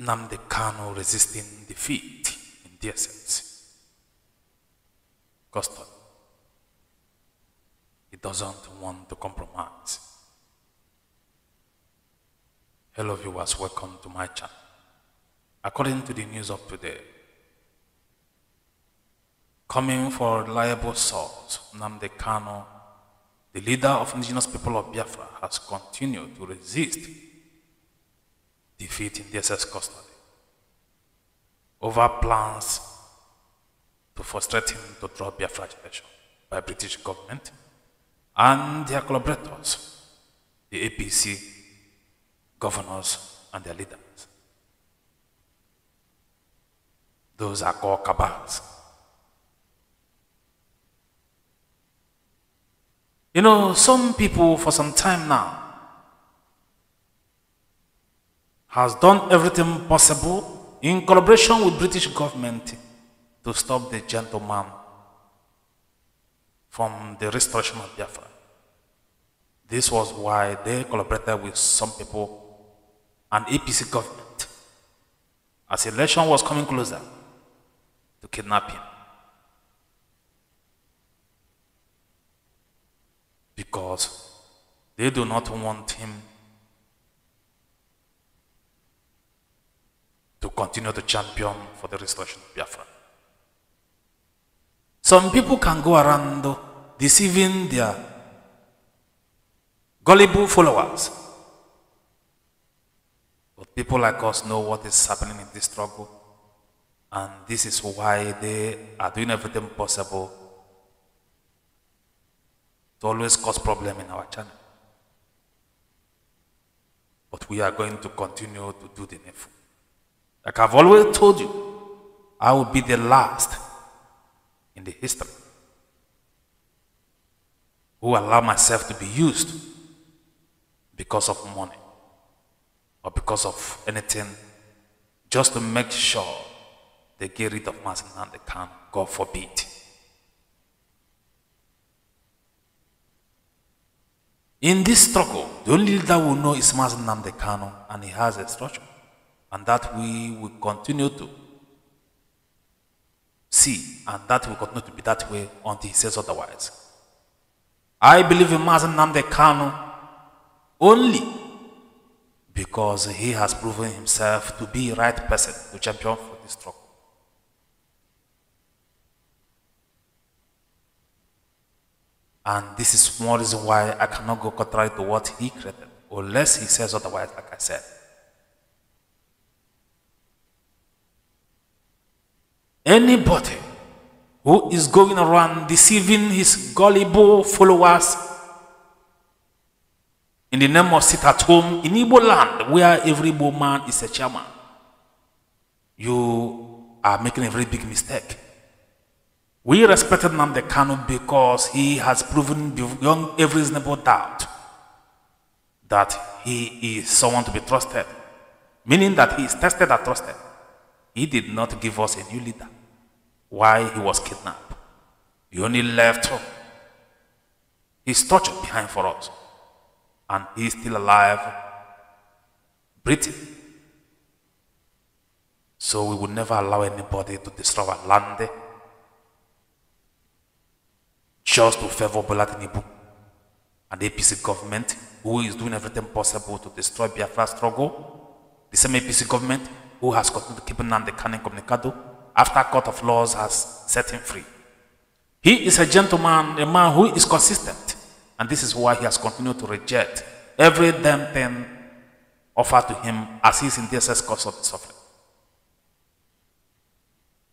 Nnamdi Kanu resisting defeat in DSS custody. He doesn't want to compromise. Hello viewers, welcome to my channel. According to the news of today, coming for reliable source, Nnamdi Kanu, the leader of indigenous people of Biafra, has continued to resist defeat in DSS custody over plans to frustrate him to draw Biafra agitation by British government and their collaborators, the APC, governors, and their leaders. Those are called cabals. You know, some people for some time now has done everything possible in collaboration with British government to stop the gentleman from the restoration of Biafra. This was why they collaborated with some people and APC government as election was coming closer to kidnap him. Because they do not want him to continue to champion for the restoration of Biafra. Some people can go around deceiving their gullible followers. But people like us know what is happening in this struggle. And this is why they are doing everything possible to always cause problem in our channel. But we are going to continue to do the needful. Like I've always told you, I will be the last in the history who allow myself to be used because of money or because of anything just to make sure they get rid of Mazi and they can, God forbid. In this struggle, the only leader will know is Mazi Nnamdi Kanu and he has a structure and that we will continue to see, and that will continue to be that way until he says otherwise. I believe in Mazi Nnamdi Kanu only because he has proven himself to be the right person to champion for this struggle. And this is one reason why I cannot go contrary to what he created, unless he says otherwise, like I said. Anybody who is going around deceiving his gullible followers in the name of sit at home in Igbo land where every Igbo man is a chairman, you are making a very big mistake. We respected Nnamdi Kanu because he has proven beyond every reasonable doubt that he is someone to be trusted, meaning that he is tested and trusted. He did not give us a new leader why he was kidnapped. He only left his torture behind for us. And he's still alive, breathing. So we will never allow anybody to destroy our land just to favor Bola and the APC government who is doing everything possible to destroy Biafra struggle. The same APC government who has continued to keep Nnamdi Kanu Communicado after court of laws has set him free. He is a gentleman, a man who is consistent. And this is why he has continued to reject every damn thing offered to him as he's in DSS cause of the suffering.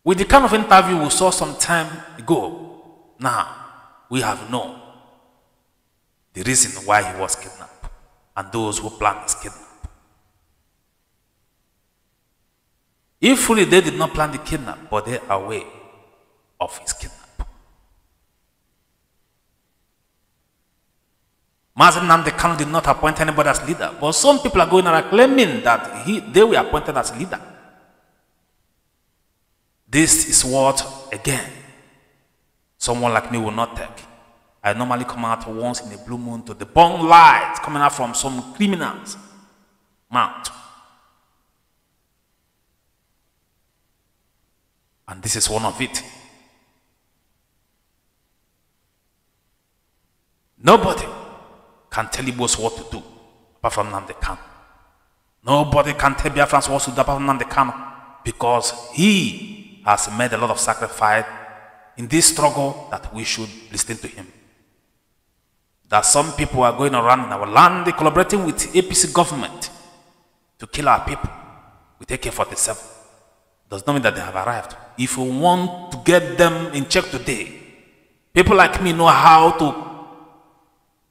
With the kind of interview we saw some time ago, now we have known the reason why he was kidnapped and those who planned his kidnapping. If fully they did not plan the kidnap, but they are aware of his kidnap. Mazi Nnamdi Kanu did not appoint anybody as leader, but some people are going around claiming that he, they were appointed as leader. This is what, again, someone like me will not take. I normally come out once in a blue moon to debunk lies coming out from some criminals' mouth. And this is one of it. Nobody can tell Igbos what to do apart from Nnamdi Kanu. Nobody can tell Biafrans what to do apart from Nnamdi Kanu because he has made a lot of sacrifice in this struggle that we should listen to him. That some people are going around in our land collaborating with APC government to kill our people with AK-47. Does not mean that they have arrived. If we want to get them in check today, people like me know how to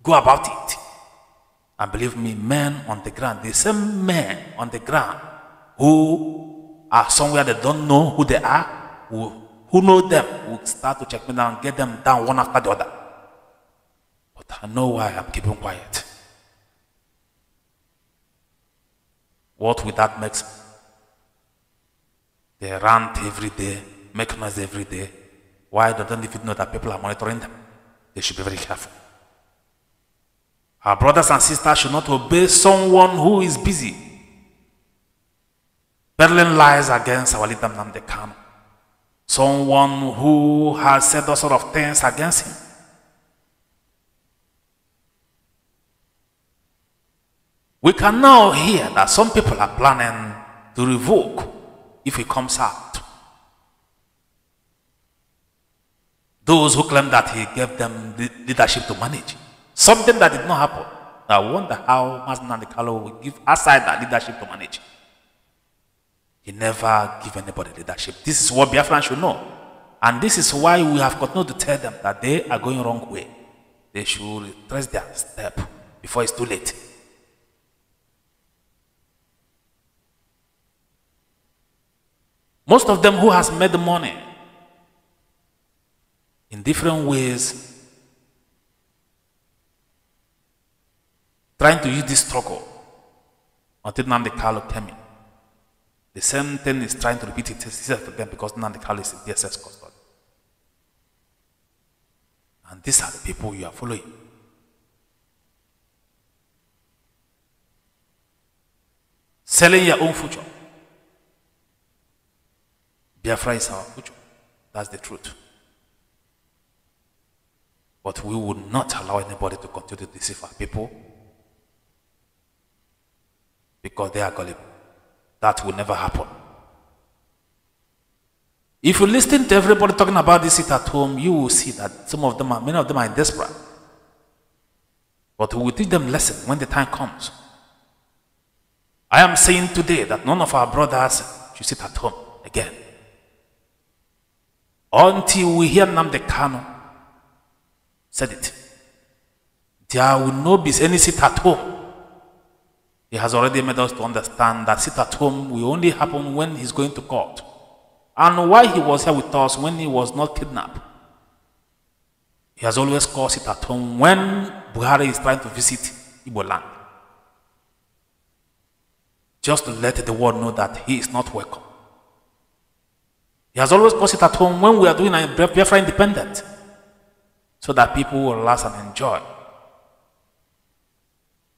go about it. And believe me, men on the ground, the same men on the ground who are somewhere they don't know who they are, who, who know them, will start to check me down, get them down one after the other. But I know why I'm keeping quiet. What will that make? They rant every day, make noise every day. Why don't they even know that people are monitoring them? They should be very careful. Our brothers and sisters should not obey someone who is busy peddling lies against our leader Nnamdi Kanu. Someone who has said all sort of things against him. We can now hear that some people are planning to revoke if he comes out. Those who claim that he gave them leadership to manage. Something that did not happen. I wonder how Master Nnamdi Kanu will give aside that leadership to manage. He never give anybody leadership. This is what Biafran should know. And this is why we have continued to tell them that they are going wrong way. They should retrace their step before it's too late. Most of them who has made the money in different ways trying to use this struggle until Nnamdi Kanu came in. The same thing is trying to repeat itself again because Nnamdi Kanu is in DSS custody. And these are the people you are following. Selling your own future. Biafra is our future. That's the truth. But we would not allow anybody to continue to deceive our people because they are gullible. That will never happen. If you listen to everybody talking about this sit at home, you will see that some of them are, many of them are desperate. But we will teach them lesson when the time comes. I am saying today that none of our brothers should sit at home again. Until we hear Nnamdi Kanu said it. There will not be any sit at home he has already made us to understand that sit at home will only happen when he's going to court. And why he was here with us when he was not kidnapped. He has always called sit at home when Buhari is trying to visit Igbo land. Just to let the world know that he is not welcome. He has always called sit at home when we are doing a Biafra independent. So that people will relax and enjoy.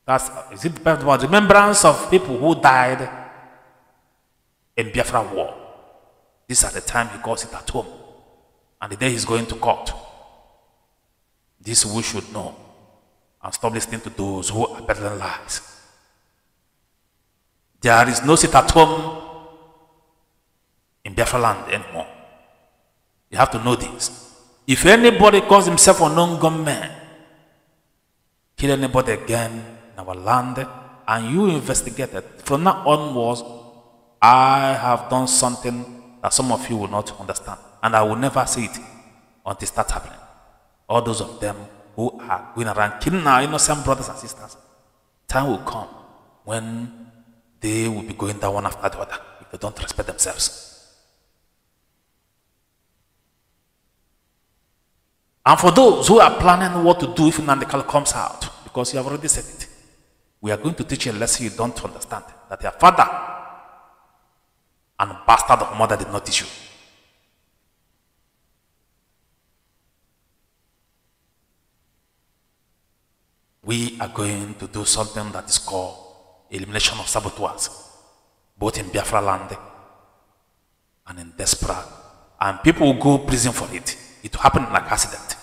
That's is it about remembrance of people who died in Biafra war. This at the time he calls it at home. And the day he's going to court. This we should know. And stop listening to those who are peddling lies. There is no sit at home Biafra land anymore. You have to know this. If anybody calls himself a non man, kill anybody again, in our land and you investigate it, From now onwards, I have done something that some of you will not understand. And I will never see it until it starts happening. All those of them who are going around killing our innocent brothers and sisters, time will come when they will be going down one after the other if they don't respect themselves. And for those who are planning what to do if Nnamdi Kanu comes out, because you have already said it, we are going to teach you a lesson you don't understand. That your father and bastard of mother did not teach you. We are going to do something that is called elimination of saboteurs, both in Biafra land and in Desperate And people will go prison for it. It will happen like accident.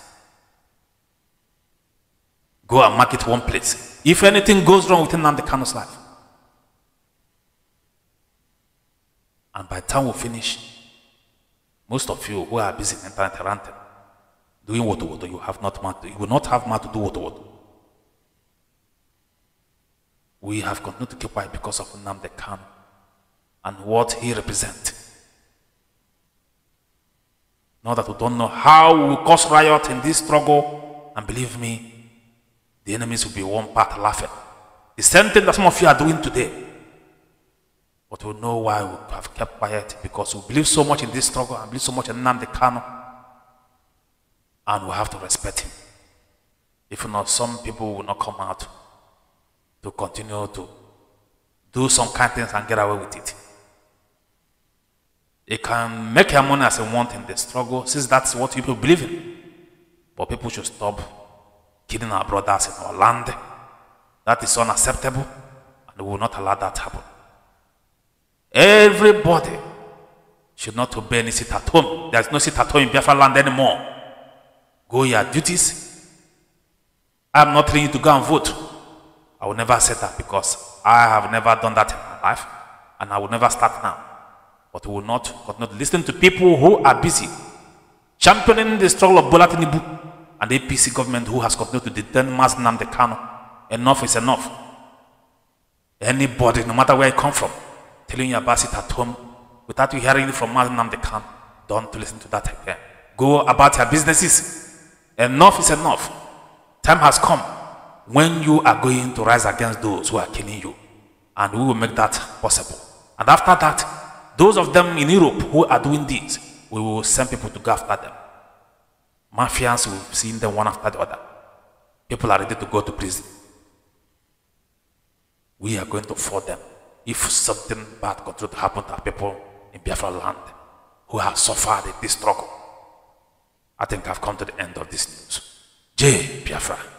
Go and mark it one place. If anything goes wrong within Nnamdi life, and by the time we finish, most of you who are busy in internet doing what what you have not mad, you will not have mad to do what what. We have continued to keep quiet because of Nnamdi and what he represents. Now that we don't know how we will cause riot in this struggle, and believe me, the enemies will be one part laughing. The same thing that some of you are doing today. But we know why we have kept quiet because we believe so much in this struggle and believe so much in Nnamdi Kanu. And we have to respect him. If not, some people will not come out to continue to do some kind things and get away with it. They can make their money as they want in the struggle, since that's what people believe in. But people should stop killing our brothers in our land. That is unacceptable, and we will not allow that happen. Everybody should not obey any sit at home. There is no sit at home in Biafra land anymore. Go your duties. I'm not telling you to go and vote. I will never say that because I have never done that in my life, and I will never start now. But we will not continue to listen to people who are busy championing the struggle of Bola Tinubu and the APC government who has continued to detain Mazi Nnamdi Kanu. Enough is enough. Anybody, no matter where you come from, telling you about it at home without you hearing it from Mazi Nnamdi Kanu, don't listen to that again. Go about your businesses. Enough is enough. Time has come when you are going to rise against those who are killing you. And we will make that possible. And after that, those of them in Europe who are doing this, we will send people to go after them. Mafians will see them one after the other. People are ready to go to prison. We are going to fight them if something bad continues to happen to our people in Biafra land who have suffered in this struggle. I think I've come to the end of this news. J. Biafra.